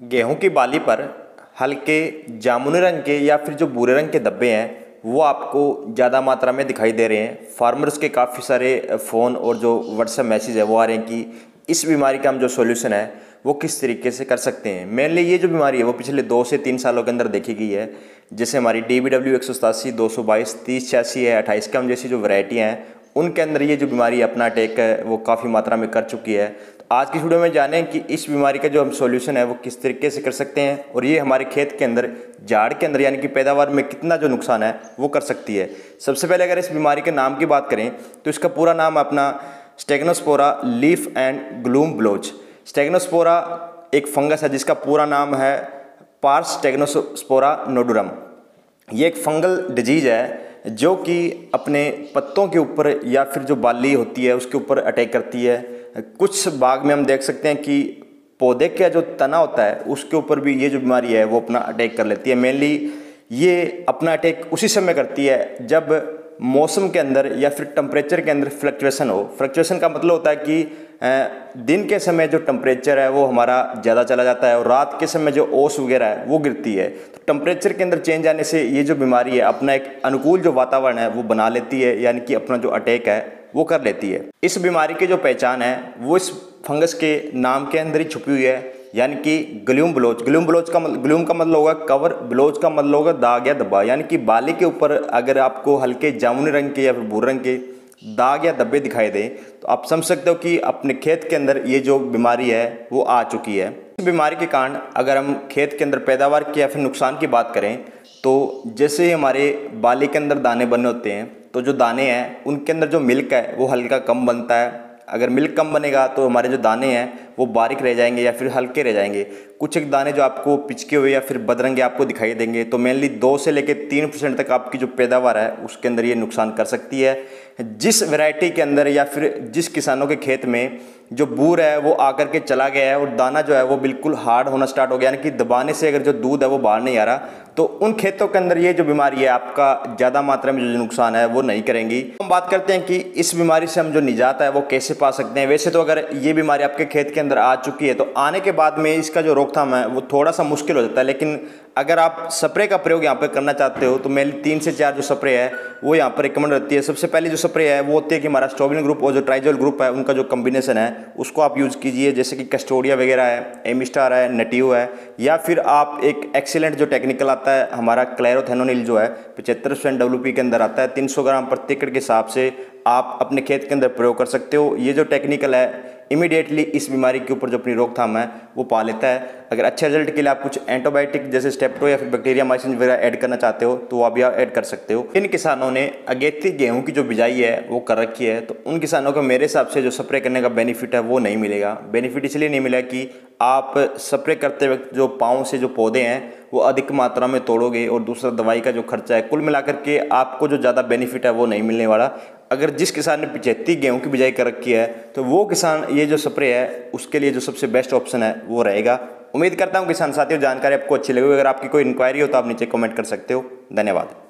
गेहूँ की बाली पर हल्के जामुनी रंग के या फिर जो भूरे रंग के धब्बे हैं, वो आपको ज़्यादा मात्रा में दिखाई दे रहे हैं। फार्मर्स के काफ़ी सारे फ़ोन और जो व्हाट्सएप मैसेज है, वो आ रहे हैं कि इस बीमारी का हम जो सॉल्यूशन है, वो किस तरीके से कर सकते हैं। मेनली ये जो बीमारी है, वो पिछले दो से तीन सालों के अंदर देखी गई है। जैसे हमारी डी बी डब्ल्यू एक सौ सतासी, दो सौ बाईस, तीस, छियासी है, अट्ठाईस कम जैसी जो वैरायटियाँ हैं उनके अंदर ये जो बीमारी अपना अटैक है, वो काफ़ी मात्रा में कर चुकी है। तो आज की वीडियो में जानें कि इस बीमारी का जो हम सॉल्यूशन है, वो किस तरीके से कर सकते हैं और ये हमारे खेत के अंदर झाड़ के अंदर, यानी कि पैदावार में कितना जो नुकसान है, वो कर सकती है। सबसे पहले अगर इस बीमारी के नाम की बात करें तो इसका पूरा नाम अपना stagonospora leaf and glume blotch stagonospora एक फंगस है, जिसका पूरा नाम है पार्स स्टेगनोस्पोरा नोडुरम ये एक फंगल डिज़ीज़ है जो कि अपने पत्तों के ऊपर या फिर जो बाली होती है, उसके ऊपर अटैक करती है। कुछ बाग में हम देख सकते हैं कि पौधे का जो तना होता है, उसके ऊपर भी ये जो बीमारी है, वो अपना अटैक कर लेती है। मेनली ये अपना अटैक उसी समय करती है, जब मौसम के अंदर या फिर टम्परेचर के अंदर फ्लक्चुएसन हो। फ्लक्चुएसन का मतलब होता है कि दिन के समय जो टम्परेचर है, वो हमारा ज़्यादा चला जाता है और रात के समय जो ओस वगैरह है, वो गिरती है। तो टम्परेचर के अंदर चेंज आने से ये जो बीमारी है, अपना एक अनुकूल जो वातावरण है, वो बना लेती है, यानी कि अपना जो अटैक है, वो कर लेती है। इस बीमारी की जो पहचान है, वो इस फंगस के नाम के अंदर ही छुपी हुई है। यानी कि ग्लूम ब्लोच। ग्लूम ब्लोच का ग्लूम का मतलब होगा कवर, ब्लोच का मतलब होगा दाग या दबा यानी कि बाली के ऊपर अगर आपको हल्के जामुनी रंग के या फिर भूरे रंग के दाग या धब्बे दिखाई दें तो आप समझ सकते हो कि अपने खेत के अंदर ये जो बीमारी है, वो आ चुकी है। इस बीमारी के कारण अगर हम खेत के अंदर पैदावार की या फिर नुकसान की बात करें तो जैसे ही हमारे बाली के अंदर दाने बने होते हैं तो जो दाने हैं, उनके अंदर जो मिल्क है, वो हल्का कम बनता है अगर मिल्क कम बनेगा तो हमारे जो दाने हैं, वो बारीक रह जाएँगे या फिर हल्के रह जाएँगे। कुछ एक दाने जो आपको पिचके हुए या फिर बदरंगे आपको दिखाई देंगे तो मेनली दो से लेकर तीन परसेंट तक आपकी जो पैदावार है, उसके अंदर ये नुकसान कर सकती है। जिस वैरायटी के अंदर या फिर जिस किसानों के खेत में जो बूर है, वो आकर के चला गया है और दाना जो है, वो बिल्कुल हार्ड होना स्टार्ट हो गया, यानी कि दबाने से अगर जो दूध है, वो बाहर नहीं आ रहा तो उन खेतों के अंदर ये जो बीमारी है, आपका ज़्यादा मात्रा में जो नुकसान है, वो नहीं करेंगी। हम बात करते हैं कि इस बीमारी से हम जो निजात है, वो कैसे पा सकते हैं। वैसे तो अगर ये बीमारी आपके खेत के अंदर आ चुकी है तो आने के बाद में इसका जो रोकथाम है वो थोड़ा सा मुश्किल हो जाता है, लेकिन अगर आप स्प्रे का प्रयोग यहाँ पर करना चाहते हो तो मेरी तीन से चार जो स्प्रे है, वो यहाँ पर रिकमेंड रहती है। सबसे पहले जो स्प्रे है, वो होती है कि हमारा स्टोबिन ग्रुप और जो ट्राइजोल ग्रुप है, उनका जो कम्बिनेशन है, उसको आप यूज़ कीजिए। जैसे कि कस्टोडिया वगैरह है एमिस्टार है नटियो है, या फिर आप एक एक्सीलेंट जो टेक्निकल आता है, हमारा क्लैरोथेनोनिल जो है, पचहत्तर परसेंट डब्ल्यू के अंदर आता है, तीन सौ ग्राम प्रति एकड़ के हिसाब से आप अपने खेत के अंदर प्रयोग कर सकते हो। ये जो टेक्निकल है इमीडिएटली इस बीमारी के ऊपर जो अपनी रोकथाम है, वो पा लेता है। अगर अच्छे रिज़ल्ट के लिए आप कुछ एंटीबायोटिक जैसे स्टेप्टो या फिर बैक्टीरिया माइसिन वगैरह ऐड करना चाहते हो तो वो अभी आप ऐड कर सकते हो। इन किसानों ने अगेती गेहूँ की जो बिजाई है, वो कर रखी है। तो उन किसानों को मेरे हिसाब से जो स्प्रे करने का बेनिफिट है, वो नहीं मिलेगा। बेनिफिट इसलिए नहीं मिला कि आप स्प्रे करते वक्त जो पाँव से जो पौधे हैं, वो अधिक मात्रा में तोड़ोगे और दूसरा दवाई का जो खर्चा है, कुल मिलाकर के आपको जो ज़्यादा बेनिफिट है, वो नहीं मिलने वाला। अगर जिस किसान ने पिछहत्ती गेहूँ की बिजाई कर रखी है तो वो किसान, ये जो स्प्रे है, उसके लिए जो सबसे बेस्ट ऑप्शन है, वो रहेगा। उम्मीद करता हूँ किसान साथियों, जानकारी आपको अच्छी लगेगी अगर आपकी कोई इंक्वायरी हो तो आप नीचे कमेंट कर सकते हो। धन्यवाद।